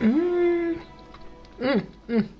Mmm, mmm, Mm. mm, mm.